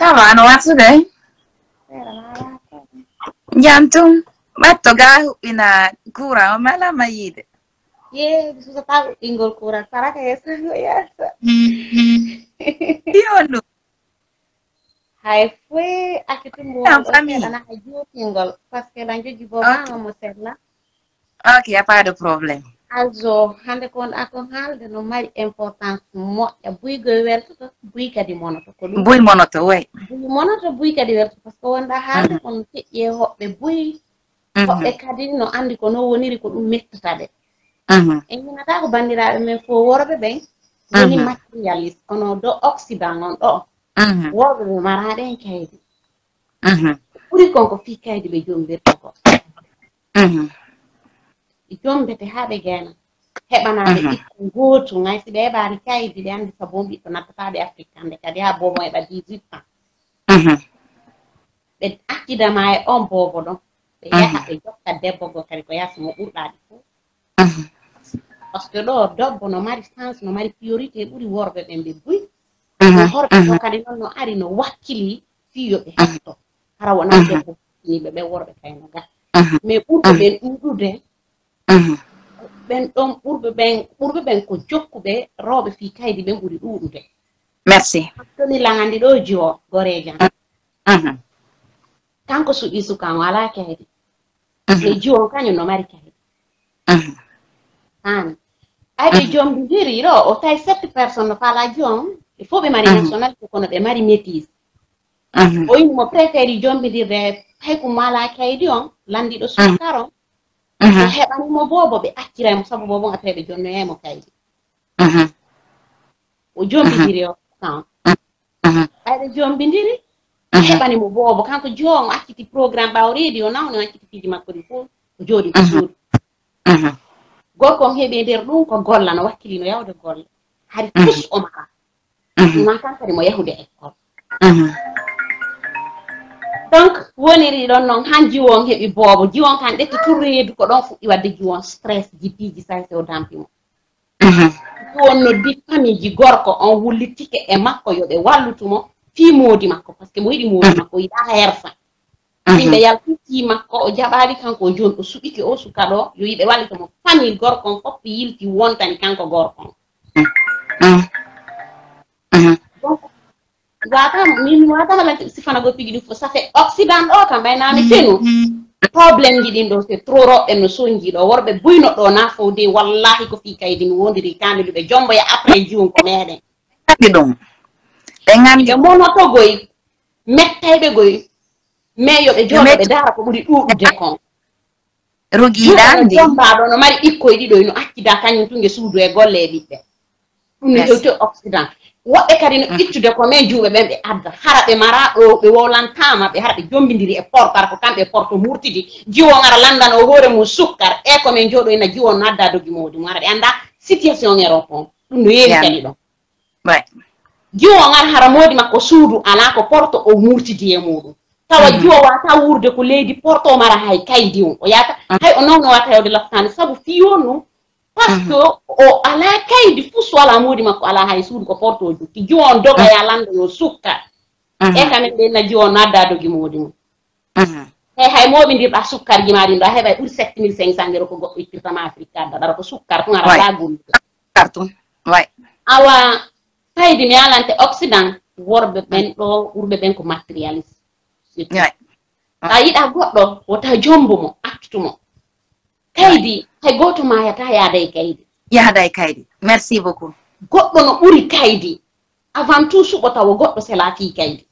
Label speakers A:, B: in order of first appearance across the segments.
A: طبعا وعسوده Ye, ما تقعوا إنا ingol وما
B: para ما يد يه بس تقعوا إنجل
A: no. Hai
B: fue يا يونو Haifwe akitumbo anak hajut tinggal pas kelanjut juga mama
A: mau Oke, apa ada problem?
B: Also hande ko wonɗa kon haalde no mari importance moƴƴa buygoye weltoto buy kadi monoto ko ɗum
A: buy monoto way
B: buy monoto buy kadi welto par ce que wonɗa haalde kono teƴƴi e hoɓɓe buy hoɓɓe kadi no anndi ko no woniri ko ɗum mettata ɓe en minata ko banndiraaɓe men fo worɓe ɓen woni matérialiste kono do occident on ɗo. Worɓe ɓe maraɗen kaydi. Ɓuri konko fii kaydi ɓe jombirta ko ɓe jombete haa ɓe geena heɓanaaɓe ɓikko gootu ngay si ɓe heɓaari kaydi ɓe anndi sabo ɓiɗɗo nattataɓe afrique hannde kadi haa bobo heɓa 18 ans ɓe accidama e on bobo ɗon ɓe yaha ɓe jokka debbo go kadi ko yasi mo ɓurɗaɗi fof par ce que ɗo debbo no mari sens no mari priorité ɓuri worɓe ɓen ɓe buy horɓe ɗo kadi noon no ari no wakkili fiyo ɓe hetto hara wona debbo niɓe ɓe worɓe kayno ga. Mais ɓurɓe ɓen ɗuɗude ɓen ɗon ɓurɓe ɓen ɓurɓe ɓen ko jokkuɓe rewɓe fi kaydi ɓen ɓuri ɗuɗude.
A: Merci.
B: Toni langandi ɗo jiwo gorejan kanko suɓi sukan wala kaydi. Mais jiwon kañum no mari kaydi. An ayɓe jombidiri ɗo o tawi sept personne no faala jiwon il faut ɓe mari nationalité kono ɓe mari métise. O yinimo préféri jombidirde hay ko mala kaydi on landiɗo sukar on o heɓanimo boobo ɓe acciraymo sabu bo a tawi ɓe jonnoyaymo kaydi o jombidiri o kan ɓayɓe jombidiri heɓanimo boobo kanko joon o acciti programme ɓaw reedi o nawni o acciti piiji makko ɗi fof o jooɗi ko suudu gorko on heeɓi nder ɗum ko golla no wakkilino yawde golla. Hari tus o mara ma kan kadi mo yahude école donc woniri ɗon noon han jiwon heɓi boobo. Jiwon kan ɗetti turreedu ko ɗon fuɗɗi wadde jiwon stress jippiiji sayse o dampimoo mhm. jiwon noddi famiji gorko on wullitike e makko yo ɓe wallutumo fii moodi makko par ce que mo yiɗi moodi mhm. makko yiɗa hersa mhm. yimɓe yaltiti makko o jaɓaali kanko joni o suɓike o suka ɗo yo yiɓe wallitomo famille gorko on fof yilti wontani kanko gorko on. Donc wata min watama lanti sifana go pigi ɗum fof ça fait occident ɗo kam ɓaynami fenu probléme ji ɗin ɗo c'est trop roɓɓe no soñji ɗo worɓe buyno ɗo na fowde wallahi ko fi kaydi mi wondiri kande ɗuɓe jomboya après jiwon ko meɗen
A: andi ɗum ɓe gandi
B: ɓe monotogoy mettayɓe goy mais yoɓe jooɗo ɓe daara ko ɓuri ɗuɗude kon
A: rugiɗandi
B: jombaɗo no mari ɓikkoye ɗiɗo no accida kañum tunge suudu e golle e ɓiɓɓe ɗum no hewti occident woɓɓe kadi no ittude ko men juuɓe ɓen ɓe adda. Hara ɓe mara ɗo ɓe wowlantama ɓe hara ɓe jombidiri e portar ko kamɓe porto murtidi. Jiwon ara o hoore mum sukkar e ko men jooɗo ina jiwon no adda dogi mawdi mum ara ɓe anda situation europe on ɗum no yeewi kadi ɗon jiwo ara hara moodi makko suudu ala ko porto o murtidi e muɗum. Tawa jiwo wata wurde ko leydi porto o mara hay kaydi on o yata hay o no wata hewde laftani sabu fiyon num par ce que o ala kaydi fuu so wala moodi makko ala hay suudu ko porto o jukki jiwo on doga ya landa yo sukka e kamen ɗe na jiwo on nadda dogi moodi mum hey hay moɓidirɗa sukkarji ma ɗin ɗo a heɓa ɓuuri sept mille cinq cent ngero ko goɗɗo ittirtama afrique adda ɗara ko sukkar tun ara dagol
A: carton. Way
B: awa kaydi mi alante occident worɓe ɓen ɗo ɓurɓe ɓen ko matérialiste a yiɗa goɗɗo wota jombo mo kaydi hay goto ma yata yaada e kaydi
A: yaada e kaydi merci beaucoup.
B: Goɗɗo no ɓuri kaydi avant tout suɓo tawa goɗɗo selati kaydi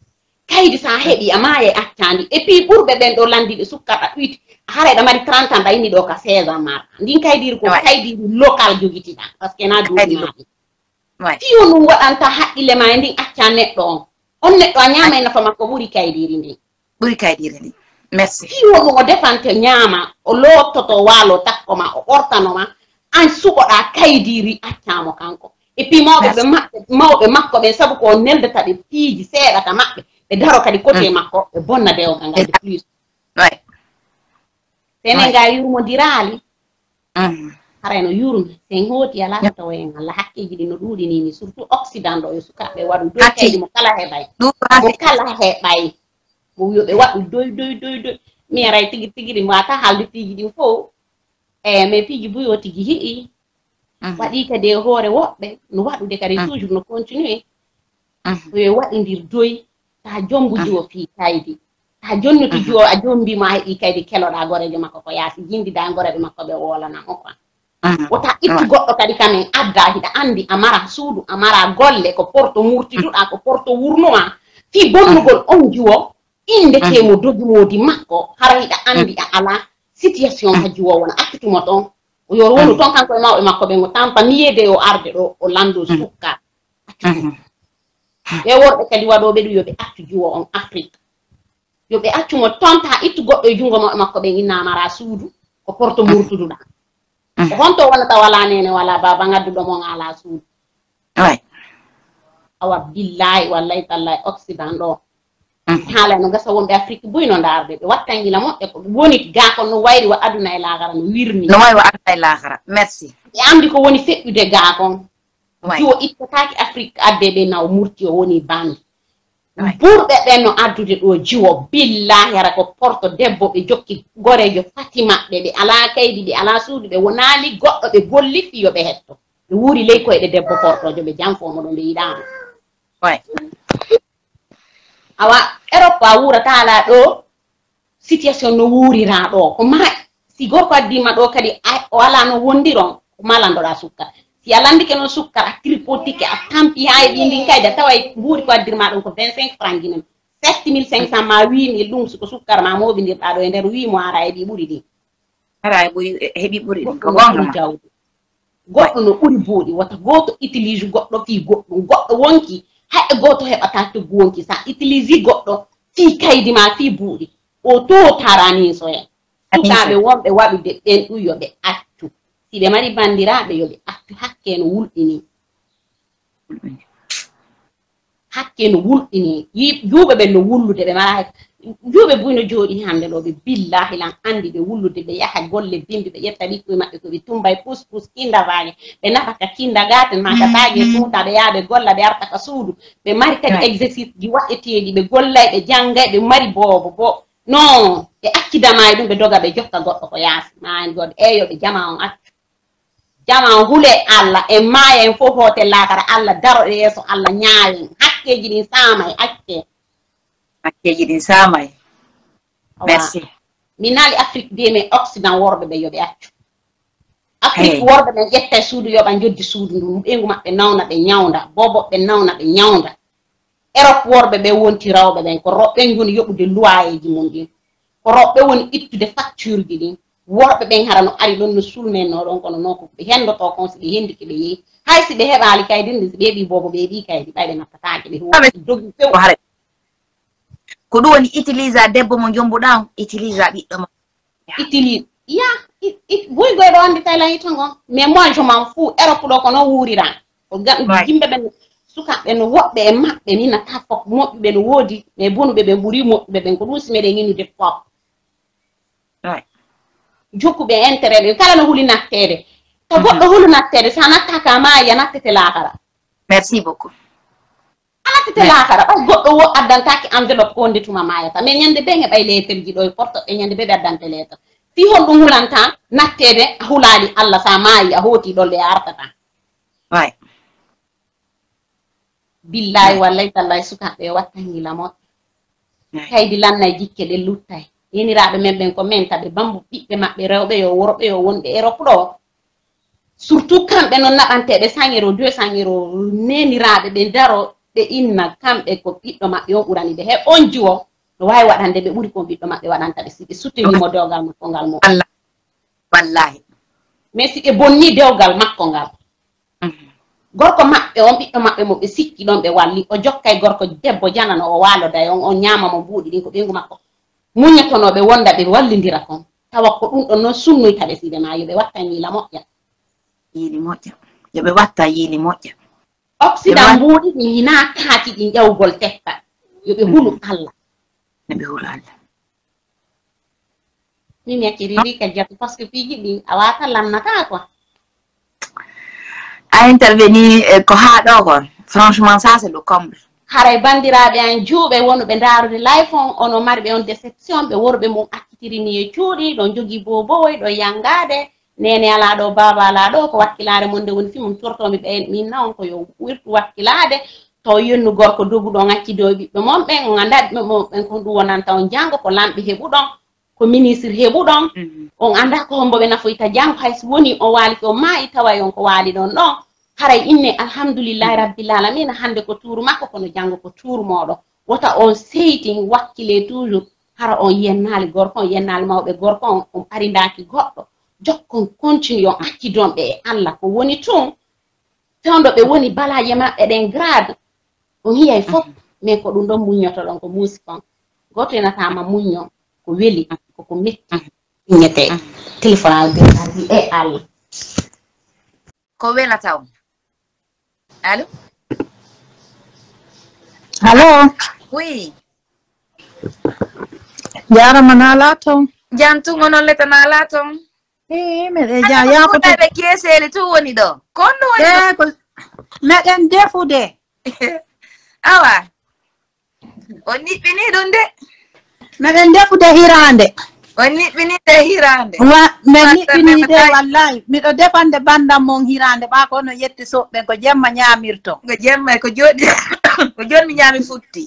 B: kaydi sa heɓi a maaya e accandi et puis ɓurɓe ɓen ɗo landiɓe sukkaɗa ɗuyti hara ɗa mari 30 ans ɗayni ɗo ka 16 ans maɗa ndin kaydiri ko kaydiri local jogitiɗa par ce que na duuɗi maɗi fiyo ɗum waɗanta haqqille ma e ndin acca neɗɗo on. On neɗɗo a ñaama e nafa makko ɓuri kaydiri ndin
A: ɓuri kaydiri ndin merci.
B: Fiwomo o defante ñaama o lottoto waalo takko ma o ɓortanoma an sugoɗa kaydiri accamo kanko. Et puis mawɓe ɓe maɓɓe mawɓe makko ɓen saabu ko neldata ɓe piiji seeɗata maɓɓe ɓe daro kadi côté makko ɓe bonna dewgal ngal de plus sene nga yurmodiraali. Harayno yurmi sen hooti ala tawa en allah hakkeji ɗi no ɗuuɗinini surtout occident ɗo yo sukaɓe waɗu dow kaydi mo kala heɓay. Mo kala heɓay. Mo wiyoɓe waɗu doy doy doy doy mi aray tigi tigi ɗi wata haalde piiji ɗin fof eyi mais piiji buyo tigi hiɗi waɗi kadi e hoore woɓɓe no waɗude kadi toujours no continue yo waɗidir doy ta jombuji o fii kaydi ta jonni to jo a jombima a heɓi kaydi keloɗa gorejo makko ko yaasi jindida goreɓe makko ɓe wolanamo quoi wota ittu goɗɗo kadi kamen adda hiɗa anndi a mara suudu a mara golle ko porto murtiduɗa ko porto wurnoa fii bonnugol on juwo indetemo dogimoodi makko hara hiɗa anndi a ala situation ha juwo wona accitumo toon yo wonu toon kanko e mawɓe makko ɓe ngo tampa miyede o arde ɗo o lando sukka ɓe worɓe kadi waɗoɓe ɗum yoɓe accu juwo on afrique yoɓe accumo tonta ittu goɗɗo e junngo maɓɓe makko ɓe innamara suudu ko porto murtuduɗa ko honto wonata wala nene wala baba ngadduɗo mon ala suudu awa billahi wallahi tallahi occident ɗo Mm. haala no gasa wonɓe afrique boyi no ndaarde. Ɓe wattan gila moƴƴe ko woni ga ko no wayri wa aduna e laakara no wirni.
A: No wawi wa aduna e laakara merci.
B: Ɓe anndi ko woni feƴƴude gaa kon siwo ittataake afrique adde ɓe naw murti o woni bandi ɓurɓe ɓen no addude ɗo jiwo. Billahi ara ko porto debbo ɓe jokki gorejo fati maɓɓe ɓe alaa kaydi ɓe alaa suudu ɓe wonaali goɗɗo ɓe golli fiyo ɓe hetto. Ɓe wuuri ley koyɗe debbo portojo ɓe janfomo ɗo ɓe yiɗaano awa europe a wurata ala ɗo situation no wuurira ɗo ko ma si gorko addima ɗo kadi o ala no wondiron ko malandoɗa sukka si a landike noon sukkar a tripotike a tampi ha e ɗindin kayde a taway mbuuri ko addirma ko 25 franc guinen 7500 ma 8000 ɗum siko sukkar ma moɓidirɗa ɗo e nder wimo ara heɓi ɓuuri ɗi
A: ara heɓi ɓuri ɗum ko gonga
B: jawdi goɗɗo no ɓuri buuɗi wata goto utilise goɗɗo fi goɗɗum goɗɗo wonki haɓe goto heɓata tuggu wonki sa. Utilise goɗɗo fi kaydi ma fi buuɗi. O to taraniso en sukaɓe wonɓe waɗu de ɓen ɗum yoɓe accu si ɓe mari bandiraɓe yoɓe accu hakke no wulɗini hakke no wulɗini juuɓe ɓen no wullude ɓe mara juuɓe buyno jooɗi hannde ɗo ɓe billahi lan anndi ɓe wullude ɓe yaha golle bimbi ɓe ƴetta liɗɗoe maɓɓe ko ɓe tumba pus pus kindavaage ɓe nafaka kinda gaten makataage mm-hmm. suuta ɓe yaha ɓe golla ɓe artaka suudu. Ɓe mari kadi exercice ji waɗeteeɗi ɓe gollay ɓe janngay ɓe mari boobo bo. Non ɓe accidama ɗum ɓe doga ɓe jokka goɗɗo ko yaasi. Maani goɗɗo eeyo ɓe jama on accu jama on hule allah en maaya en fof hotel laakara allah daro daroɗe yeeso allah ñaawen hakkeeji ɗin saamay e accee
A: hakkeji ɗin samay merci.
B: Mi naali afrique mbiye men occident worɓe ɓe yoɓe accu. Afrique worɓe ɓen ƴetta e suudu yoɓa joddi suudu ndu. Ɓeygu maɓɓe nawna ɓe ñawda boboɓɓe nawna ɓe ñawda europe worɓe ɓe wonti rawɓe ɓen. Ko roɓɓen woni yoɓude loyeji mum ɗin. Ko roɓɓe woni ittude facture ji ɗin. Worɓe ɓen hara no ari ɗon no sulmenno ɗon kono noon ko ɓe hendoto kon si ɓe hendi ke ɓe yeehi hay si ɓe heɓali kaydinde si so ɓe heeɓi bobo ɓe heeɓi kaydi ɓayɓe nattataake ɓe dogi few
A: ko ɗum woni utilisa debbo mo jombuɗa utilisa ɓiɗɗo ma
B: utilise ya buygoyɗo andi tayla hito ngon mais moi je m'en fou europe ɗo ko noon wuurira ko yimɓe ɓen sukaɓe no woɓɓe e maɓɓe minata fok moƴƴuɓe no woodi mais bonuɓe ɓen ɓuuri moƴƴuɓe ɓen ko ɗum si meɗen innude fok. Jokkuɓe intérêt ɓe kala no huli nattede to goɗɗo hulu nattede sa nattaka maya a nattete laakara
A: merci beaucoup
B: wattete laakara. Ɓay goɗɗo wo addantaki enveloppe ko wonde tuma mayata mais ñande ɓe heɓay lettre ji ɗo e portoɗe e ñande ɓe ɓe addante lettre. Hon ɗum hulanta nattede a hulaali allah sa maayi a hooti ɗolle a artata.
A: Way
B: billahi wallahi tallahi sukaɓe watta hila motta kaydi lannay jikke ɗe luttay yeniraɓe men ɓen ko men taɓe bambu ɓiɓɓe maɓɓe rewɓe yo worɓe yo wonɓe europe ɗo surtout kamɓe noon naɓanteɓe cent euro deux cent euro neniraɓe ɓe daro ɓe inna kamɓe ko ɓiɗɗo maɓɓe on ɓurani ɓe. He on jiwo no wawi waɗande ɓe ɓuri kon ɓiɗɗo maɓɓe waɗanta ɓe. Siɓe suttinimo dewgal makko ngal mo.
A: Wallahi.
B: Mais si ɓe bonni dewgal makko ngal. Mhm. Gorko maɓɓe on ɓiɗɗo maɓɓe mo ɓe sikki ɗon ɓe walli. O jokkay gorko debbo janano o waloday on on ñama mo mbuuɗi ɗin ko ɓengu makko. Muñatonoɓe wonda ɓe wallidira kon. Tawa ko ɗum ɗon noon sunnoyta ɓe siɓe ma yoɓe watta yiila moƴƴa.
A: Yiili moƴƴa. Yoɓe watta yiili moƴƴa.
B: Occident mbuuɗi ɗi hina kaati ɗin ƴawgol tetta yoɓe hulu allah
A: neɓe hulu allah
B: min yacciriri ka jatu par ce que piiji ɗin a wata lannata quoi
A: a interveni eh, ko haa ɗo kon franchement ça c'est le comble.
B: Haray bandiraɓe an juuɓe wonuɓe ndaarude life on ono mari ɓe on déception ɓe worɓe mum accitirini e cuuɗi ɗo jogii bobowoy ɗo yangade nene ala ɗo baba ala ɗo ko wakkilare mon nde woni fi mum tortomi ɓe min na on ko yo wirtu wakkilade. Taw yennu gorko doguɗo acci dow ɓiɓɓe mon ɓen on anda ɓiɓɓe mon ɓen kon ɗum wonanta on janggo ko lamɓe heɓuɗon ko ministre heɓuɗon.
A: Mhm.
B: On anda ko homboɓe nafoyta janggo hayso woni o waali ko maayi tawa on ko waali ɗon ɗon haray inne alhamdoulillahi rabbil alamina hande ko tuuru makko kono janggo ko tuuru moɗon wota on seytin wakkile toujours hara on yennaali gorko on yennaali mawɓe gorko on on arindaki goɗɗo. Jokkon continue on accidonɓe e allah ko woni tun fewndo ɓe woni balaje maɓɓe ɗen grade on hiyay fof mais ko ɗum ɗon muñoto ɗon ko muusi kon goto enatama muño ko weli koko metti. Muñete téléphone al e allah
A: ko welata on allo?
C: Allo,
A: oui.
C: Jarama nala toon.
A: jantugo noon letana toon
C: Eh, me de ya
A: ya ko tebe tu woni do. Kon do. woni ko
C: me den defu de
A: awa ah, oni bini don de
C: me den defu de hirande
A: oni bini de hirande
C: wa me
A: ni
C: bini
A: de
C: wallahi mi do defande banda mon hirande ba ko no yetti so be ko jemma nyamirto
A: ko jemma ko jodi ko jodi mi nyami futti.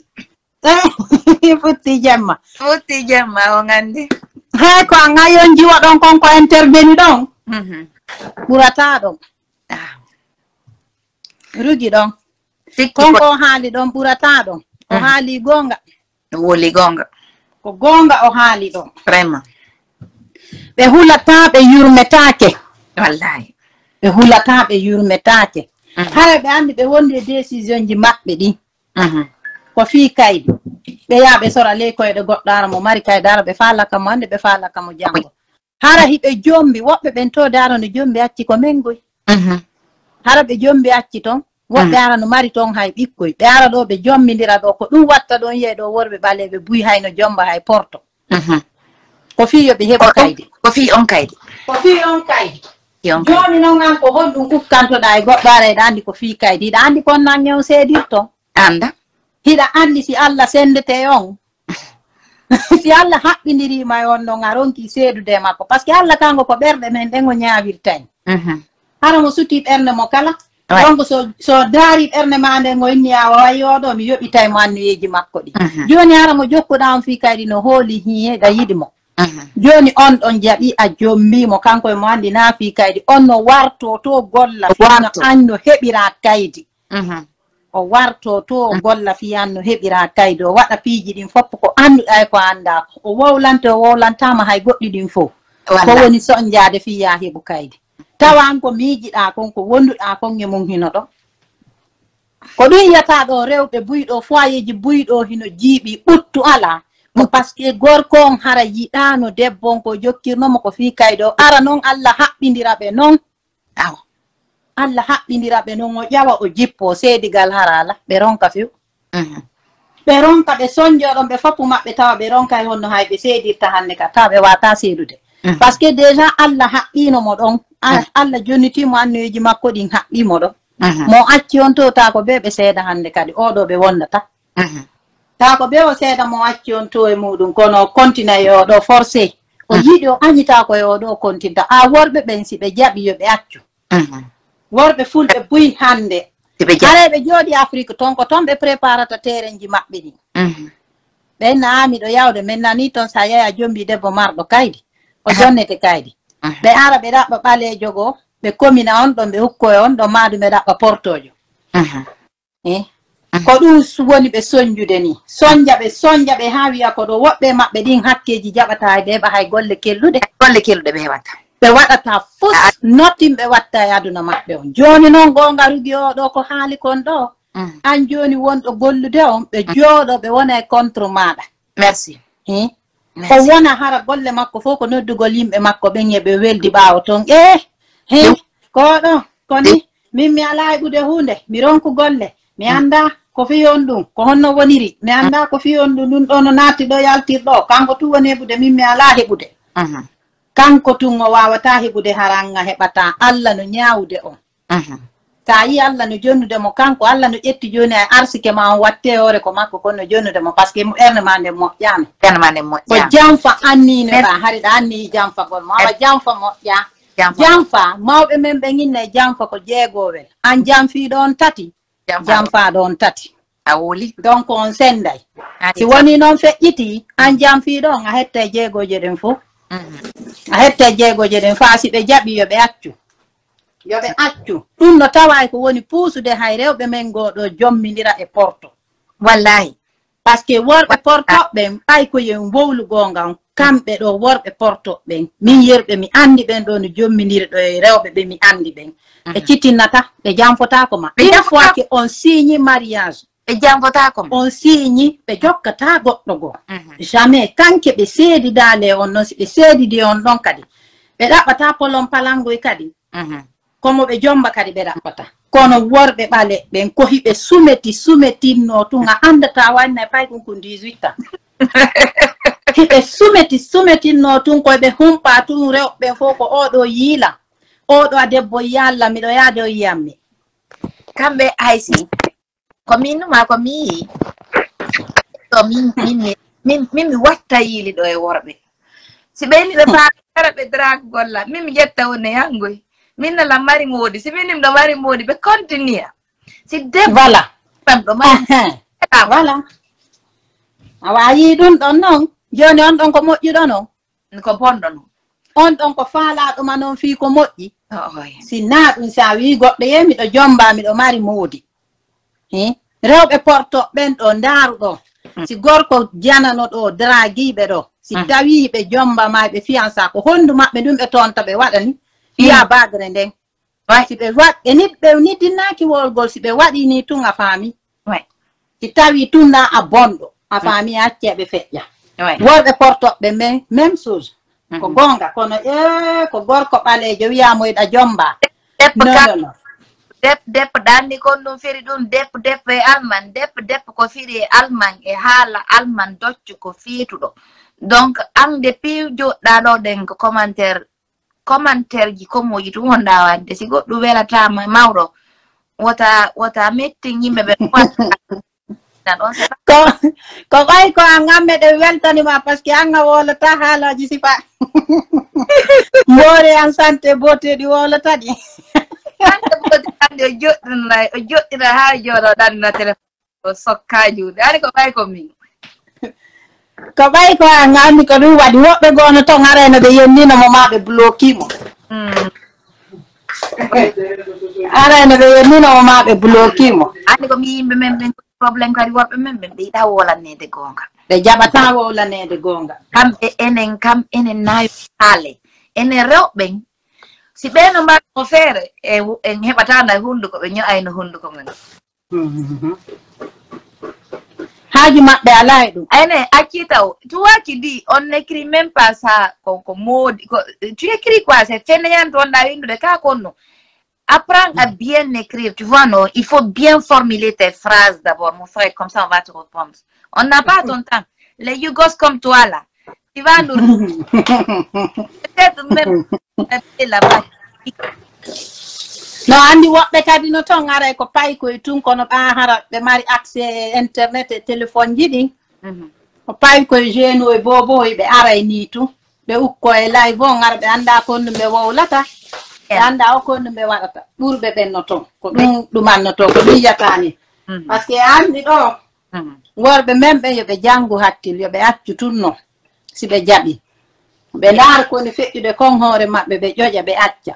C: Iya, Puti
A: jama. Puti jama ngande.
C: Hai ko ngayon jiwa dong kon ko interveni dong.
A: Mhm.
C: Burata dong.
A: Ah.
C: Rugi
A: dong.
C: Kon
A: ko
C: haali dong burata dong. O
A: mhm.
C: haali gonga.
A: Woli gonga.
C: Ko gonga o haali dong.
A: Prema.
C: Ɓe hulata ɓe yurmetake.
A: Wallahi.
C: Ɓe hulata ɓe yurmetake.
A: Mhm.
C: Hara ɓe andi ɓe wondi e décision ji maɓɓe ɗin.
A: Mhm.
C: Ko fii kaydi ɓe yaha ɓe sora ley koyɗe goɗɗo mo mari kaydi ara ɓe falaka mo hande ɓe falaka mo janngo. Hara hiɓe jombi woɓɓe ɓen to dara no jombi acci ko mengoy.
A: Mhm.
C: hara ɓe jombi acci toon woɓɓe ara no mari toon hay ɓikkoy. Ɓe ara ɗo ɓe jommidira ɗo ko ɗum watta ɗon yiye ɗo worɓe ɓaleɓe buy hayno jomba hay porto.
A: Mhm.
C: ko fii yoɓe heɓa kaydi
A: ko fi on kaydi
C: ko
A: fi on kaydi
C: joni noon an ko honɗum ukkantoɗa e goɗɗo ara eɗa andi ko fii kaydi hiɗa andi kon nan ñew seedirto
A: anda
C: hiɗa andi si allah sendete on. Si allah haɓɓindirima e on ɗon ronki seedude makko. Par ce que allah kanko ko ɓerɗe men ɗen o ñaawirtani
A: mhm.
C: hara mo suti ɓernde mo kala donc so so daari ɓernde ma nden o inni a wayoɗo mi yoɓitay mo anniyeji makko ɗi.
A: Mhm.
C: Joni hara mo jokkuɗa on fi kadi no hooli hiyeɗa yiɗi mo.
A: Mhm.
C: Joni on ɗon jaɓi a jombimo kanko e mo andi na fi kaydi on no warto to golla fino an no heɓira kaydi. o warto to o golla fiyan no heɓira kaydo o waɗa piiji ɗin fopp ko annduɗa ko annda. O wowlante o wowlantama hay goɗɗi ɗin fof. Ko woni soñjade fiya heɓu kaydi tawan ko miijiɗa kon ko wonduɗa kon e mum hino ɗo. Ko ɗum yiyata ɗo rewɓe buyɗo foyeji buyɗo hino jiiɓi ɓuttu ala. Ko par ce que gorko on hara yiɗano debbo on ko jokkirnomo ko fi kayɗo ara noon allah haɓɓidira ɓe noon
A: awa.
C: Allah haɓɓidira ɓe noon o ƴawa o jippo seedigal harala ɓe ronka few
A: Mhm.
C: ɓe ronka ɓe soñjoɗon ɓe foppu maɓɓe tawa ɓe ronka e honno hay ɓe seedirta hannde ka tawa ɓe wata seedude
A: Mhm.
C: par ce que déjà allah haɓɓinomo ɗon A- allah jonnitimo annoyeji makko ɗin haɓɓimo ɗon
A: Mhm.
C: mo acci on to ta ko ɓe ɓe seeda hannde kadi oɗo ɓe wondata
A: Mhm.
C: ta ko o seeda mo acci on to e muɗum kono continua e oɗo forcé o yiɗi o añita ko e oɗo continta a worɓe ɓen si ɓe jaɓi yo ɓe accu
A: Mhm.
C: worɓe fulɓe buyi hannde. Areɓe jooɗi afrique toon ko toon ɓe préparata terenji maɓɓe ɗi
A: mhm.
C: ɓenna naami ɗo yawde min nani toon sa yeya jombi debbo marɗo kaydi o jonnete kaydi ɓe ara ɓe ɗaɓɓa ɓaleejo goo ɓe komina on ɗon ɓe hukkoye on ɗon maadu ɓe ɗaɓɓa portojo ko ɗum woni ɓe soñjude ni. Soñja ɓe soñja ɓe haa wiya ko ɗo woɓɓe maɓɓe ɗin hakkeji jaɓata e ɓe heɓa hay golle kelluɗe.
A: Golle kelluɗe ɓe heɓata.
C: ɓe waɗata fos notin ɓe watta e aduna maɓɓe on. Joni noon gonga rugi oɗo ko haali kon ɗo an joni wonɗo gollude on ɓe jooɗo ɓe wona e contre maɗa.
A: Merci.
C: O wona hara golle makko fof ko noddugol yimɓe makko ɓen e ɓe weldi ɓaawo ton. E he koɗo koni min mi ala e ɓude hunde mi ronku golle. Mi annda ko fiyon ɗum ko honno woniri. Mi annda ko fiyon ɗum ɗum ɗo no naati ɗo yaltirɗo. Kanko tu woni heɓude min mi ala heɓude kanko tun o wawata heɓude haranga heɓata allah no ñaawude on
A: Mhm.
C: sa yi allah no jonnude mo kanko allah no ƴetti joni a arsike ma on watte hoore ko makko kono no jonnude mo par ce que ɓerde ma nde moƴƴama
A: ɓerde ma nde moƴƴa
C: ko janfa annino ɗa hari ɗa anni janfagol mo awa janfa moƴƴa janfa mawɓe men ɓe ginne janfa ko jeegowel. An janfiɗo on tati. Janfaɗo on tati.
A: A woli
C: donc on senday si woni noon feƴƴiti an janfiɗo on a hette jeegoje ɗen fof a hette jeegoje ɗen faa si ɓe jaɓi yo ɓe accu. Yo ɓe accu. Ɗum no tawa ko woni puusude hay rewɓe men goɗo jommidira e porto.
A: Wallahi.
C: Par ce que worɓe portoɓɓen ɓay koyen wowlu gonga kamɓe ɗo worɓe portoɓɓen min yerɓe mi andi ɓen ɗo no jommidiri ɗo e rewɓe ɓe mi andi ɓen. Ɓe cittinnata ɓe janfotako ma. Fois que on signe mariage
A: ɓe janfotakoma
C: on signe ɓe jokkata goɗɗo goo mhm. jamais kanke ɓe seedidale on noon si ɓe seedidi on ɗon kadi. Ɓe ɗaɓɓata polon palangoy kadi. Mhm. Komo ɓe jomba kadi ɓe ɗaɓɓata kono worɓe ɓale ɓen kohi ɓe sumeti sumetinno tun a andata wannay pay ɗum ko 18 ans hiɓe sumeti sumetinno tun koyeɓe humpa tun rewɓe fof ko oɗo yiila. Oɗo a debbo yalla miɗo yaade o yiyammi
A: kamɓe aysi ko min numa ko mi yii to min min min mi watta yiili ɗo e worɓe si ɓeyni ɓe paara ɓe drak golla. Min mi ƴetta wonne yangoy min nala mari moodi si min ɗo mari moodi ɓe continue. Si debbo
C: voilà
A: ɗam ɗo mari
C: voilà a wayi ɗum ɗon noon joni on ɗon ko moƴƴuɗo no
A: ko bonɗo no
C: on ɗon ko faalaɗuma noon fii ko moƴƴi si na ɗum si a wi goɗɗo ye miɗo jomba miɗo mari moodi rewɓe porto ɓen ɗo ndaaruɗo si gorko janano ɗo dragiɓe ɗo si tawi ɓe jomba ma ɓe fiyansa ko honndu maɓɓe ɗum ɓe toonta ɓe waɗa ni fiya bagre nden. Si ɓe waɗ ni ɓe niddinnaki wolgol si ɓe waɗi ni tun a faami. Si tawi tunna a bonɗo a faami acce ɓe feƴƴa. Worɓe portoɓe men même chose ko gonga kono e ko gorko ɓalejo wiyamoyɗa jomba. Nonono
A: dep dep ɗanni kon ɗum firi ɗum dep dep e alman dep dep ko firi e alman e haala alman doccu ko fiituɗo donc an depuis joɗɗa ɗo ɗen ko commentaire commentaire ji komoji tum wonɗa wadde si goɗɗum welatama mawɗo wota wota metti yimɓe ɓe
C: ko ko ɓay ko an amme ɗe weltanima par ce que an a wolata haalaji sifa mboore an santé boteɗi wolata ɗi
A: hande boti hande o joɗɗina o joɗɗina ha jooɗo ɗanno téléphone o sokka juuɗe ani ko ɓay ko min
C: ko ɓay ko an andi ko ɗum waɗi woɓɓe gono ton areno ɓe yenninomo ma ɓe bloquimo areno ɓe yenninomo ma ɓe bloquimo
A: andi komi yimɓe men ɓen probléme kadi worɓe men ɓe yiɗa wolanede goonga
C: ɓe jaɓata wolanede goonga
A: kamɓe enen kam enen nayo haale enen rewɓen si ɓeeno mbaɗo feere e en heɓatano e hunnduko ɓe ño'ayno hunnduko men
C: haaju maɓɓe ala e ɗum
A: ene acci taw tuwaki di on n'écrit même pas ça ko ko moodi ko tu écris quoi c'est fainéant to wonɗa windude ka konno apprends à bien écrire tu vois non il faut bien formuler tes phrases d'abord mon frère comme ça on va te répondre on n'a pas ton temps les yugos comme toi là tu va nous peut-être même là-bas
C: no anndi woɓɓe kadi no toon ara ko payi koye tun kono ɓa hara ɓe mari accès internet e téléphone ji ɗin ko payi koye jeune oye boboy ɓe aray ni tun ɓe ukko e live on ara ɓe annda kon ɗum ɓe wowlata ɓe annda o kon ɗum ɓe waɗata ɓurɓe ɓen no toon ko ɗum ɗumanno to ko ɗum yiyatani par ce que anndi ɗo worɓe men ɓe yoɓe janngu hakkil yoɓe accu tun non si ɓe jaɓi. Ɓe ndaara koni feƴƴude kon hoore maɓɓe ɓe ƴoƴa ɓe acca.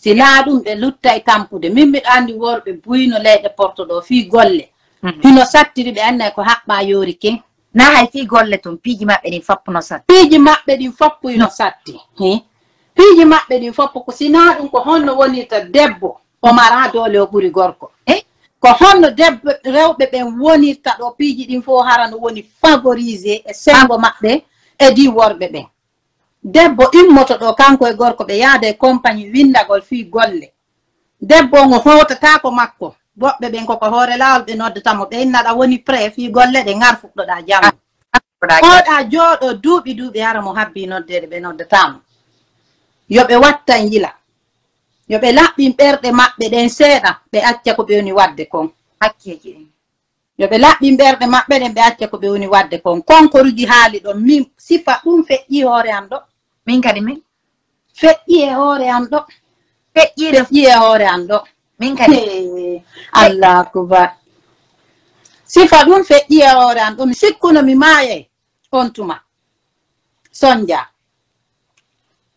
C: Sinaa ɗum ɓe lutta e tampude min mbiɗa anndi worɓe buyno leyɗe porto ɗo fii golle. Mhm. Hino sattiri ɓe annay ko haɓɓa yoori ken
A: na hay fii golle toon piiji maɓɓe ɗin foppo no satti.
C: Piiji maɓɓe ɗin foppo ino satti. Piiji maɓɓe ɗin foppu ko sinaa ɗum ko honno wonirta debbo o mara doole o ɓuri gorko. Eh? Ko honno debbo rewɓe ɓen wonirta ɗo piiji ɗin fof hara no woni favorisé e sengo maɓɓe. edi worɓe ɓen debbo immoto ɗo kanko e gorko ɓe yaada e compagnie windagol fii golle. Debbo ngo howtatako makko woɓɓe ɓen koko hoore laawol ɓe noddatamo ɓeynnaɗa woni pré fii golle ɗe ngar fuɗɗoɗa jamma oɗa jooɗo duuɓi duuɓi hara mo habbi noddede ɓe noddatamo yo ɓe wattan yila yo ɓe laɓɓin ɓerɗe maɓɓe ɗen seeɗa ɓe acca ko ɓe woni wadde kon.
A: Hakkeji ɗin
C: yo ɓe laɓɓin ɓerɗe maɓɓe ɗen ɓe acca ko ɓe woni wadde kon. Konkoruji haali ɗon min sifa ɗum feƴƴi hoore am ɗo.
A: Min kadi min?
C: Feƴƴi e hoore am ɗo.
A: Feƴƴiide
C: feƴƴi e hoore am ɗo.
A: Min kadi?
C: Allah akubar sifa ɗum feƴƴi e hoore am ɗo. Mi sikkuno mi maayay on tuma sonja.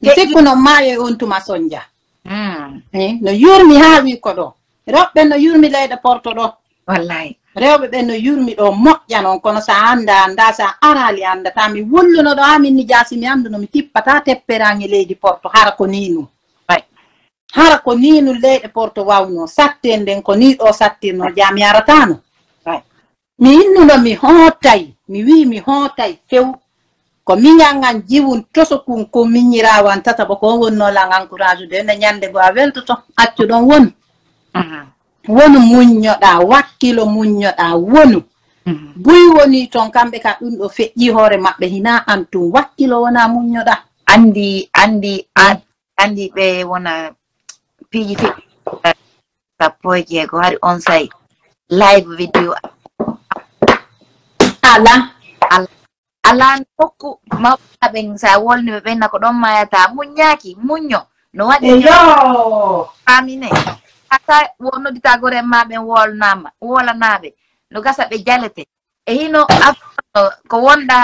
C: Mi sikkuno maayay on tuma sonja.
A: Mm,
C: Eh, no yurmi haa wi ko ɗo. Roɓɓe no yurmi leyɗe porto ɗo.
A: Wallahi
C: rewɓe ɓen no yurmi ɗo moƴƴa noon. Kono sa annda annda sa arali anndata mi wulluno ɗo haa min ni jaasi mi annduno mi tippata tepperaŋe leydi porto hara ko ni ɗum
A: Right.
C: hara ko ni ɗum leyɗe porto wawno satten nden ko ni ɗo sattirno ja mi aratano mi innuno mi hootay mi wi mi hootay few ko miñangan jiwun toso kun ko miñirawan tata bo ko wonnolan encourage de nde ñande go a weltoto accu ɗon
A: Mhm,
C: wonu muññoɗa wakkilo muññoɗa wonu.
A: Mhm.
C: buy woni toon kamɓe ka ɗum ɗo feƴƴi hoore maɓɓe hina an tum wakkilo wona muññoɗa
A: andi andi an- andi ɓe wona piiji feƴƴi sappo e jeego hari on say live vidéo
C: ala.
A: Ala hokku mawɓaɓen sa wolni ɓe ɓenna ko ɗon mayata muññaki muñño. No waɗi
C: eyo!
A: famine ata ma ɓen wolnama wolanaɓe no gasa ɓe jalete e hino afno ko wonɗa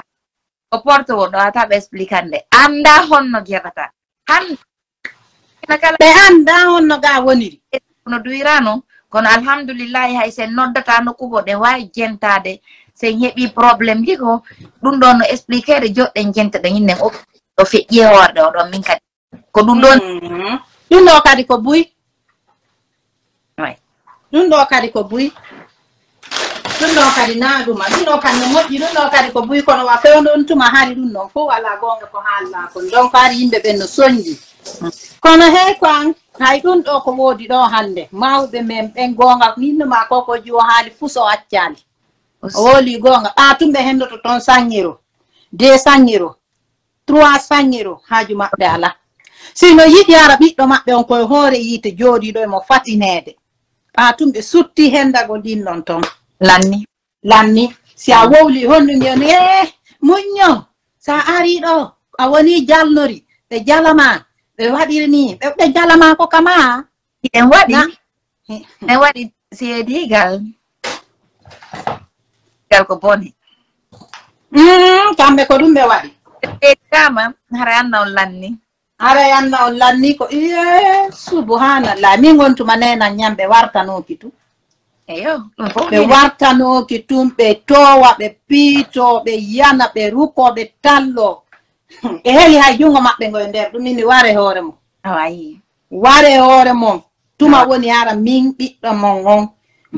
A: ko porte wonɗo ata ɓe explicande anda honno gerata hande ina kala
C: ɓe anda on no ga woniri.
A: No duwirano kono alhamdulillahi hay sen noddata nokkugo ɗen wawi jentade sen heeɓi probléme ji ko ɗum ɗon no expliquére joɗɗen jenteɗen innen o feƴƴi e ɗo ɗon min kadi ko ɗum ɗon
C: ɗum ɗo kadi ko buy. Ɗum ɗo kadi ko buy ɗum ɗo kadi naaguma ɗuma ɗum ɗo kadi no moƴƴi ɗum ɗo kadi ko buy kono wa fewndo ɗum tuma haali ɗum ɗon fof wala gonga ko haalna kon donc haari yimɓe ɓen no soñji kono hey ko an hay ɗum ɗo ko woodi ɗo hannde mawɓe men ɓen gonga ko ko o haali fuu so accali o wooli gonga ɓatumɓe henndoto toon sanŋiro deux sanŋiro trois sanŋiro haaju maɓɓe ala. Sino yiɗi ara ɓiɗɗo maɓɓe on koye hoore yiite jooɗiɗo e mo fatineede ɓatumɓe sutti hendago ɗin ɗon toon
A: lanni.
C: Lanni. Si a wowli honɗum yoni e muñño sa ari ɗo a woni jalnori ɓe jalama ɓe waɗiri ni ɓe ɓe jalama ko kama?
A: En waɗi.
C: Na-
A: en waɗi seedigal gal. Ko bone.
C: Mm, kamɓe ko ɗum ɓe waɗi.
A: Seedikama hara anna on lanni
C: ara yanna on lanni ko iye subhanallah. Min gontuma nenan ñamɓe wartanoki tu.
A: Eyo
C: ɓe wartanoki tum ɓe towa ɓe piito ɓe yana ɓe ruko ɓe tallo. Ɓe heli hay jungo maɓɓe ngoye nder ɗum mini ware hoore mon.
A: Awayi
C: ware hoore mon. Tuma woni ara min ɓiɗɗo mon on.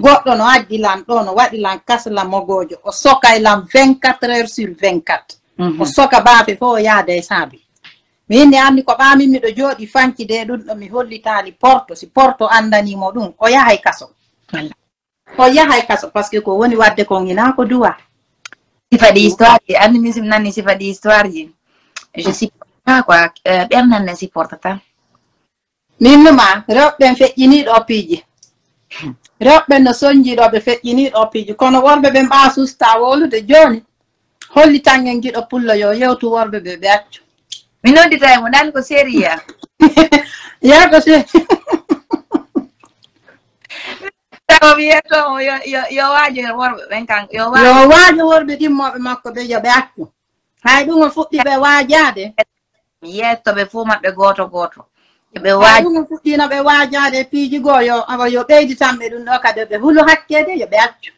C: Goɗɗo no addi lan ɗo no waɗi lan kasla mogojo. O sokaylan e 24 heures sur 24 mhm. o soka baafe fof o yaada e saabi. mi inni anni ko ɓamin miɗo jooɗi fanki de ɗum ɗo mi hollitani porto. Si porto andanimo ɗum o yahay kaso. O yahay kaso par ce que ko woni wadde kon hina ko duwa.
A: Sifa ɗi histoire ji andi mi sim nanni sifa ɗi histoire ji. Je supporta quoi euh, ɓernanne supportata
C: min numa rewɓen feƴƴiniɗo piiji rewɓe no soñjiɗo ɓe feƴƴiniɗo piiji kono worɓe ɓen mbawa susta wolude joni hollitangen giɗo pullo yo yewtu worɓe ɓe ɓe accu.
A: Minun diremo, nan ko seria.
C: ya ko
A: seria. Stavo vieto, io io io voglio vorbe venkan, io voglio.
C: Io
A: voglio
C: vorbe di mhm. mo makko be yo be io Hay dum on fuɗɗi ɓe waajade.
A: Yetto ɓe fuu maɓɓe io goto.
C: Ɓe
A: waaji.
C: Ɗum on fuɗɗino ɓe waajade piiji goo io awa yo ɓeyditanɓe ɗum ɗo kadi ɓe hulu hakkede yo ɓe accu.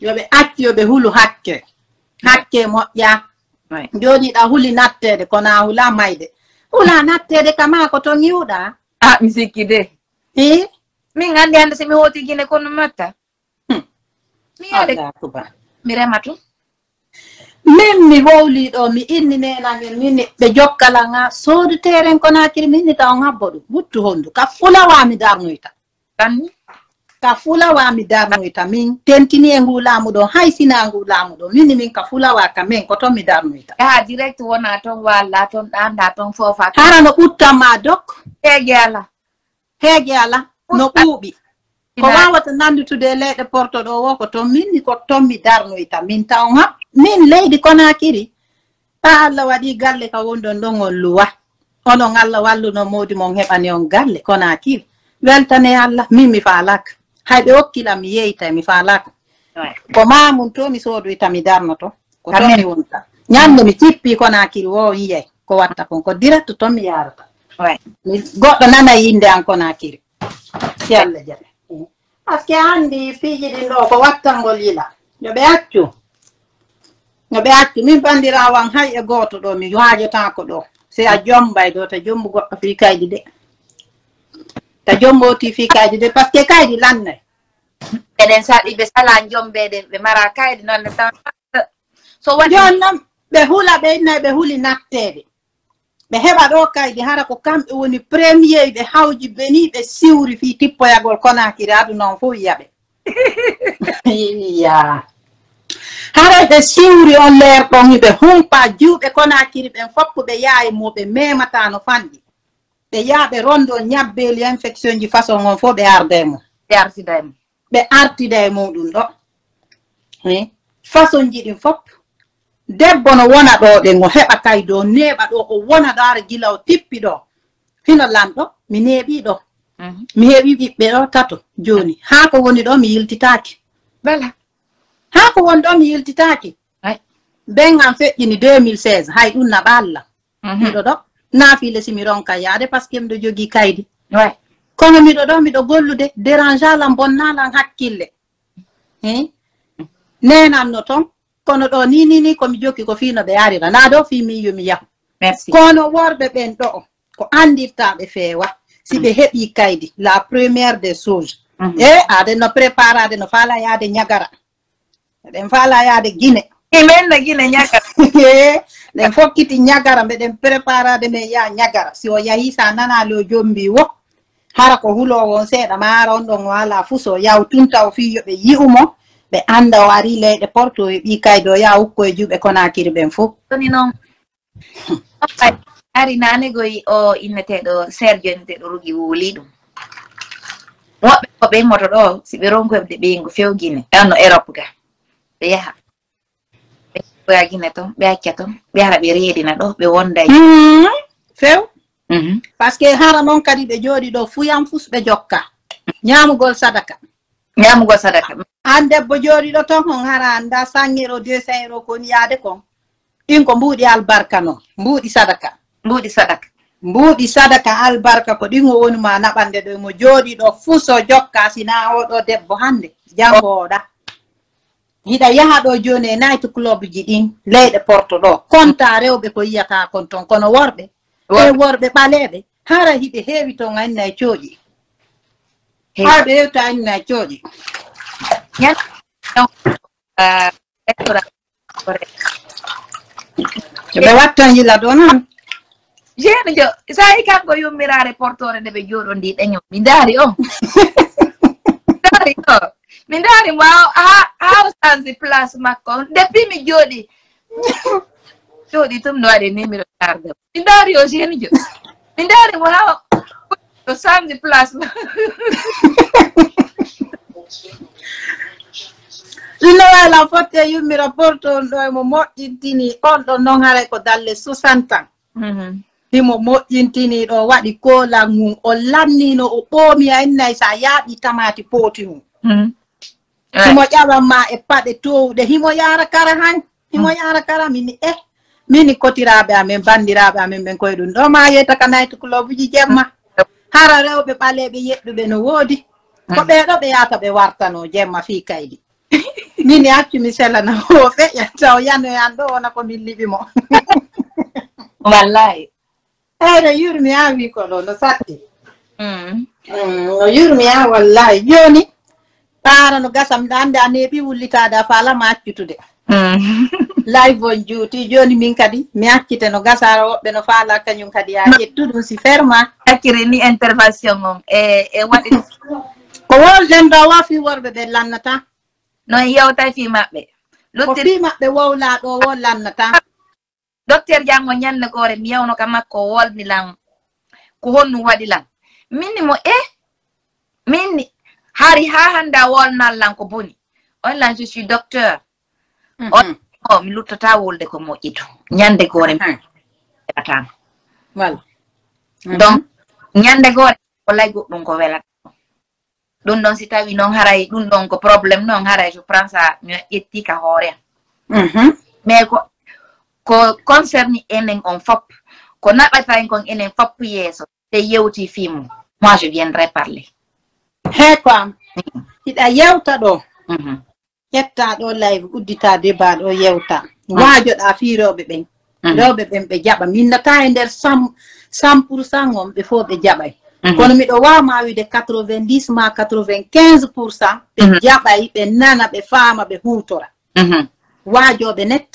C: Yo ɓe accu yo ɓe hulu hakke. Hakke moƴƴa. joonii ɗaa huli natteede ko naa hulaa mayde hulaa natteede kamaa ko to iwɗaa
A: aa mi sikki dee r
C: miin
A: mi
C: wowliiɗo
A: mi
C: inni meenamir miinni ɓe jokkala gaa soodu teerein ko naa kiri mi innita on habbo ɗum huttu honndu ka fulawaa mi
A: darnuyta
C: ka wa mi ita min tentini e ngu laamu ɗon hay sina ngu laamu ɗon minni min ka wa ka min koton mi darnoyta
A: yaha direct wona la walla toon ɗanda ton fofa
C: hara no ɓuttanma dok
A: heege ala
C: heege ala no ɓuuɓi ko wawata nandutude le leyɗe porto ɗo wo ko toon minni ko ton mi darnoyta min taw ha min leydi konakiri ta allah waɗi galle ka wonɗon ɗon on luwa onon allah walluno modi mon heɓani on galle konakiri weltane allah min mi faalaka hay ɓe hokkilam mi yeyta mi faalaka ko mamum to mi soodoyta mi darnoto ko tomi mi wonta ñande mi cippi konakiri wo yiyay ko watta kon ko direct toon mi yarata mi goɗɗo nana yinde an konakiri si allah jaɓe par ce que anndi fiiji ɗin ɗo ko wattangol yila yo ɓe accu yo ɓe accu min bandirawan hay e gooto ɗo mi haajotako ɗo si a jombay ɗo ta jombu goɗɗo fii kaydi de ta jomboti fii kaydi de par ce que kaydi lannay
A: eɗen saɗi ɓe sala jombeɗen ɓe mara kaydi noonne taw so waɗi
C: jon noon ɓe hula ɓe innayi ɓe huli natteɓe ɓe heɓa ɗo kaydi hara ko kamɓe woni premier ɓe hawji beni ɓe siwri fii tippoyagol konakiri adu noon fof yiyaɓe ya hara ɓe siwri on leerɗon hiɓe humpa juuɓe konakiri ɓen foppo ɓe yaayi mo ɓe memata no fanɗi ɓe yaha ɓe rondo ñabbeli infection ji façon on fof ɓe arda e mum
A: ɓe artida e mum
C: ɓe artida e muɗum ɗo. Eh, façon ji ɗin fof debbo no wona ɗo ɗen o heɓa kay dow neeɓa ɗo o wona ɗo ara gila o tippi ɗo. Hino lamɗo mi neeɓi ɗo. Mhm. Mi heɓi ɓiɓɓe ɗo tato joni. Haa ko woni ɗo mi yiltitaki.
A: Bala
C: haa ko woni ɗo mi yiltitaki. Ben an feƴƴini 2016 hay ɗum naɓa allah mhm. miɗo ɗo. Naafile si mi ronka yaade par ce que miɗo jogii kaydi. Kono miɗo ɗo miɗo gollude dérange alan bonnalan hakkille nenanno toon kono ɗo ni ni ni komi jokki ko fino ɓe yarira na ɗo fi min yomi yahu. Kono worɓe ɓen ɗo ko andirtaɓe feewa si ɓe heɓi kaydi la première des choses. E aɗen no préparé aɗen no faala yaade ñagara. Eɗen faala yaade guine
A: imenna guine ñagara
C: ɗen fokkiti ñagara mbeɗen préparade men yaha ñagara si o yahi sa nanali o jombi wo hara ko hulowo on seeɗa maara on ɗon wala fuu so yawtunta o fii yo ɓe yi'umo ɓe annda o ari leyɗe porto o heɓi kaydo yaha hukko e juuɓe konakiri ɓen fof
A: toni noon. Ari nanegoy o inneteɗo sergio inneteɗo rugi wuuli ɗum. Woɓɓe ko ɓeymoto ɗo si ɓe ronku heɓde ɓeygu fewgine. Ɗanno europe ga ɓe yaha. Ɓe guine toon ɓe acca toon ɓe ara ɓe reedina ɗo ɓe wonday
C: few par ce que hara noon kadi ɓe jooɗi ɗo fuyam fus ɓe jokka. Ñamugol sadaka.
A: Ñamugol sadaka.
C: An debbo jooɗiɗo toon on hara anda cent euro deux cent euro koni yaade kon. Ɗin ko mbuuɗi albarka noon mbuuɗi sadaka.
A: Mbuuɗi sadaka.
C: Mbuuɗi sadaka albarka ko ɗin o woni ma naɓande ɗo mo jooɗi ɗo fuu so jokka sina oɗo debbo hannde janngooɗa hiɗa yaha ɗo jooni e night club ji ɗin leyɗe porto ɗo konta rewɓe ko yiyata kon ton kono worɓe e worɓe ɓaleeɓe hara hiɓe heewi ton anna e cooƴi haa ɓe hewta anna e cooƴi ɓe wattan yila ɗo noon
A: jeeno jo sa yi kanko yummirare portore nde ɓe jooɗo ndi ɗeño mi ndaari o ndaari o mi ndaari mo ha sansi place makko depuis mi jooɗi jooɗi tum no waɗi numéro darde mi ndaari o jeeno jo mi ndaari mo ha o sansi place ma
C: ɗino wayla fotte yummira porto on ɗo emo moƴƴintini on ɗon noon haray ko dalle soixante ans himo moƴƴintini ɗo waɗi kolan mum o lannino o ɓoomi a innayi sa yaaɓi tamati pooti mum himo ƴawanma e paɗe towɗe himo yara kara han himo yara kara mini e mini kotiraɓe amen bandiraɓe amen ɓen koye ɗum ɗo ma yeyta ka nayti club uji jemma. Hara rewɓe ɓaleɓe yeɗɗuɓe no woodi ko ɓeɗo ɓe yata ɓe wartano jemma fi kaydi mini accu mi selana o feƴa taw yanoyan ɗo wona ko min liɓimo
A: wallahi.
C: Eyno yurmi ha wi ko ɗo no satti no yurmi ha wallahi. Joni taara no gasam nda annde a neeɓi wullitade a faalama accutude hmm. live on juuti joni min kadi mi accite no gasara woɓɓe no faala kañum kadi ya ƴettu ɗum si ferma.
A: Accire ni intervention on e e waɗi
C: ko wolɗen ɗo wa fi worɓe ɓe lannata?
A: Noon e yewta fi maɓɓe.
C: Ko fi maɓɓe wowlaa ɗo wo lannata?
A: Docteur jango ñande gore mi yewno ka makko wolnilan ko honɗum waɗilan minni mo eh? e minni hari ha hande a wolnallan ko boni on lan je suis docteur. On o mi luttata wolde ko moƴƴito ñande goore
C: Mhm.
A: welatama
C: walla
A: donc ñande goore wallahi goɗɗum ko welata ɗum ɗon si tawi noon haray ɗum ɗon ko probléme noon haray je prends ça mi ƴetti ka hoore am mais ko ko concerni enen on fop. Ko naɓata en kon enen fop yeeso te yewti fimu moi je viendrai parler
C: heeko am mm. hiɗa yewta ɗo.
A: Mm-hmm.
C: Ƴetta ɗo live uddita deba ɗo yewta. Mm. Waajoɗa fi rewɓe ɓen.
A: Mm.
C: Rewɓe ɓen ɓe jaɓa. Minnata e nder sam cent pour cent on ɓe fof ɓe jaɓay
A: mm-hmm.
C: kono miɗo wawma wiide quatre vingt dix ma quatre vingt quinze pour cent ɓe
A: mm-hmm.
C: jaɓay ɓe nana ɓe faama ɓe
A: huutora.
C: Waajoɓe net.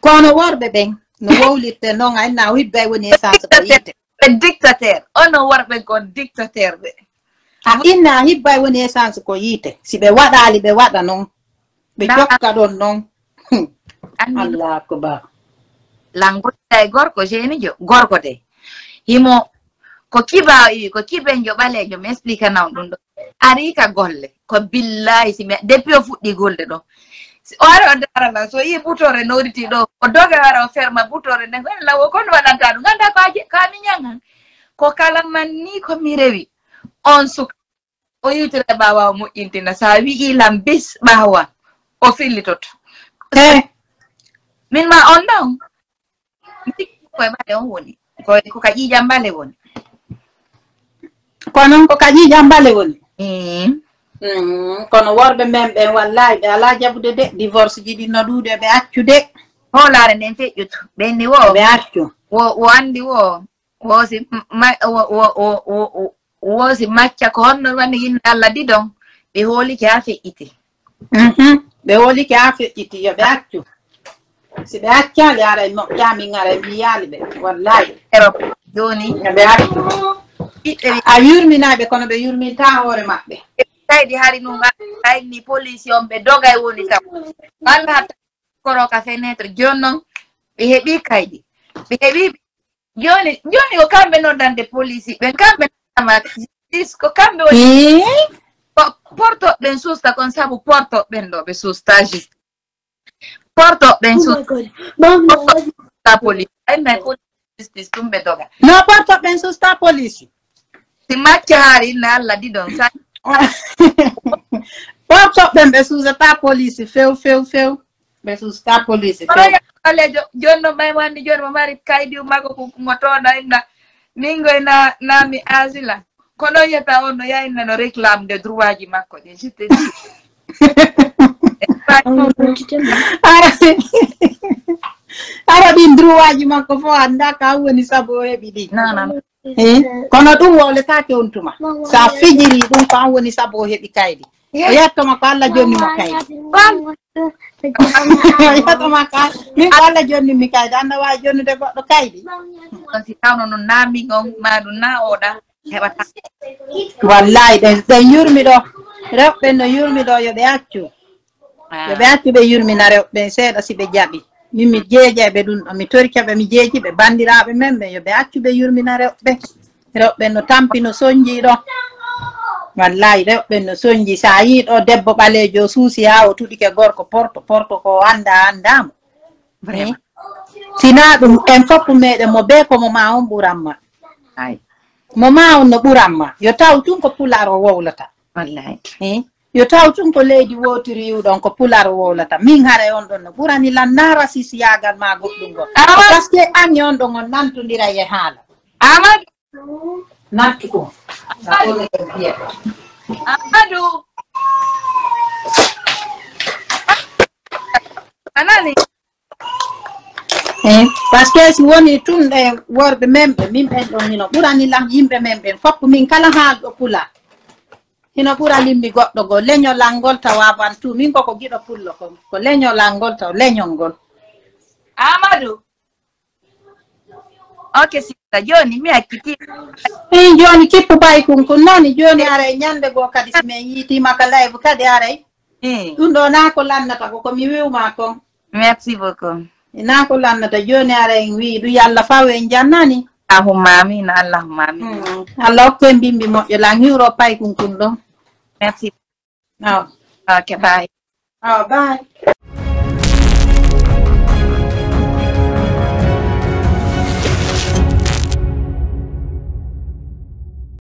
C: Kono worɓe ɓen no wowlirte noon ay na hibbay woni essence ko yite
A: ɓe dictateur. Ono worɓe gon dictateur ɓe
C: a inna hibbay woni essence ko yiite si ɓe waɗaali ɓe waɗa noon ɓe
A: be
C: jokka ɗon noon Hmm. allah akubar
A: langoɗɗa e gorko jenijo gorko de himo ko kiba yi ko kibenjo ɓaleejo mi explica na ɗum ɗo ari ka golle ko billahi simi depuis o fuɗɗi golde ɗo. Si o ara o darana so yi butore nowriti ɗo. O doga wara o ferma butore nden ko lawo kon waɗanta ɗum ganda ko aje kami nyanga ko kala man ni komi rewi. On suka o yiwtire ɓawa o moƴƴintina sa wi'ilam bis ɓawa o fillitoto
C: e
A: min ma on ɗon koye ɓale on woni. Koye ko ka ƴiƴam ɓale woni
C: kono ko kaƴiƴam mbale woni?
A: Mm.
C: Mm, kono worɓe men ɓen wallahi ɓe ala jaɓude de divorce ji ɗinno ɗuuɗe ɓe accu de
A: hoolare nden feƴƴutu. Ɓenni wo.
C: Ɓe accu.
A: Wo wo andi wo. Wosi wosi macca ko honno wani yinde allah ɗiɗon ɓe hoolike ha feƴƴiti
C: Mhm. ɓe wolike ha feƴƴiti yo ɓe accu. Si ɓe accali ara e moƴƴamin ara e mbiyaali ɓe wallahi.
A: Ero joni
C: ɓe accu. A yurminaɓe kono ɓe yurminta hoore maɓɓe.
A: Taydi hari ɗum ayni police on ɓe dogay woni kam allah hatta koro ka fenêtre joni noon ɓe heeɓi kayɗi. Ɓe heeɓi joni joni ko kamɓe noddande police ɓen kamɓe disco cambio e porto bem susta con sabu porto ben do susta porto den susta. oh polícia não me polícia tum be
C: no porto ben susta polícia
A: si makyari na la di don sa
C: porto ben be susta ta polícia feu feu feu be susta polícia olha
A: eu não me mando eu não me mando cai de uma com motor ainda goy na nami asila. Kono yeta ono no ina no réclame de droit ji makko ɗi jete
C: ara ara ɗin droit ji makko fo anda ka woni sabo o heɓi ɗi Eh, kono ɗum wowletake on tuma sa fijiri ɗum ko an woni sabo o heɓi kaydi o yettoma ko allah jonni mo kaydi o yettoma ka min ko allah jonni mi kaydi anda wawi jonnude goɗɗo kaydi
A: on si tawno no naami on ma ɗum na oɗa heɓata
C: wallahi ɗen ɗen yurmi ɗo rewɓe no yurmi ɗo yoɓe accu yoɓe accu ɓe yurmina rewɓe seeɗa si ɓe jaɓi min mi jeeja ɓe ɗum ɗo mi torikaɓe mi jeeji ɓe bandiraɓe men ɓe yoɓe accu ɓe yurmina rewɓe rewɓe no tampi no soñji ɗo wallahi rewɓe no soñji sa yi ɗo debbo ɓalejo suusi ha o tuɗike gorko porto porto ko anda andamo.
A: Vraiment.
C: Sina ɗum en foppu meɗen mo be komo ma on ɓuranma
A: ay.
C: Mo ma on no ɓuranma yo taw tun ko pular o wowlata.
A: Wallahi.
C: Yo taw tun ko leydi wotiri yiwɗon ko pular wowlata. Min hara on ɗon no ɓurani lan nara sisiyagal ma goɗɗum
A: Awa.
C: par ce que anni on ɗon on nantodira e haala.
A: Amadou anani
C: par ce que si woni tun ɗe worɓe men ɓe min ɓen ɗon hino ɓurani lan yimɓe men ɓen min kala haalɗo pular hino ɓura limbi goɗɗo go leñolal ngol tawa bantu min koko giɗo pullo ko ko leñolal ngol taw leñol ngol
A: amadou ok sista joni mi akiti
C: hey, joni kippu bay kunkun noon joni aray ñande goo kadi si yiti yiitimaka live kadi are.
A: Eh,
C: ɗum ɗo naa ko lannata ko komi wiwma kon
A: merci beaucoup
C: naa ko lannata joni are wi ɗum yallah faw en jannani
A: allahumma amin allahumma
C: allah hokkoye mbimbi moƴƴo lan hiwro pay kunkun ɗon
A: merci
C: aw
A: ok bye.
C: Aw bay